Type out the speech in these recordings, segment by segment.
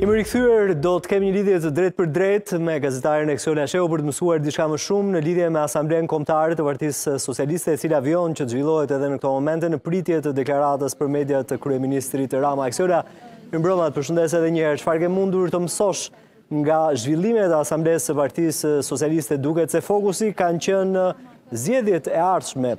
Jemi rikthyer, do të kemi një lidhje të drejtpërdrejtë me gazetarën Esiona Shehu për të mësuar diçka më shumë në lidhje me Asamblenë Kombëtare të Partisë Socialiste e cila vijon që të zhvillohet edhe në këto momente në pritje të deklaratës për media të Kryeministrit Rama. Esiona, mirëmbrëma të përshëndes edhe njëherë, çfarë ke mundur të mësosh nga zhvillimet e Asamblesë së Partisë Socialiste duket se fokusi kanë qenë zgjedhjet e ardhshme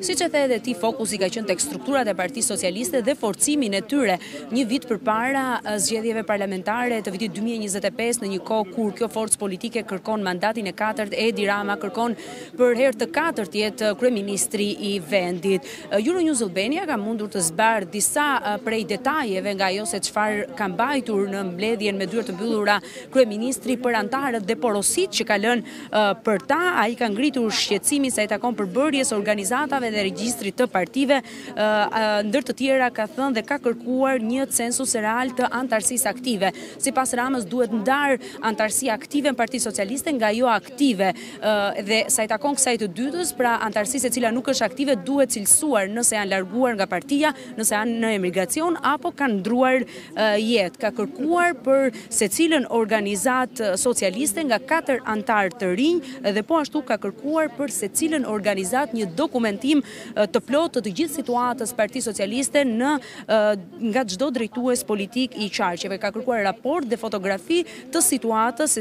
Siç e the edhe ti, fokusi ka qenë tek strukturat e Partisë Socialiste dhe forcimin e tyre një vit përpara zgjedhjeve parlamentare të vitit dy mijë e njëzet e pesë, në një kohë kur kjo forcë politike kërkon mandatin e katërt, Edi Rama kërkon për herë të katërt të jetë kryeministri i vendit. Euronews Albania ka mundur të zbardhë disa prej detajeve nga ajo se çfarë ka mbajtur në mbledhjen me dyer të mbyllura kryeministri për anëtarët dhe porositë që ka lënë Për ta, ai ka ngritur shqetësimin sa i takon përbërjes së organizatave dhe regjistrit të partive, ndër të tjera ka thënë dhe ka kërkuar një census real të anëtarësisë aktive. Sipas Ramës duhet ndarë anëtarësia aktive në Partinë Socialiste nga joaktive dhe sa i takon kësaj të dytës, pra anëtarësisë e cila nuk është aktive duhet cilësuar nëse janë larguar nga partia, nëse janë në emigracion apo kanë ndërruar jetë ka kërkuar për secilën organizatë socialiste nga 4 anëtarë të rinj dhe po ashtu ka kërkuar për secilën organizatë një dokumentim të plotë të të gjithë situatës së Partisë Socialiste nga çdo drejtues politik i qarqeve. Ka kërkuar raport dhe fotografi të situatës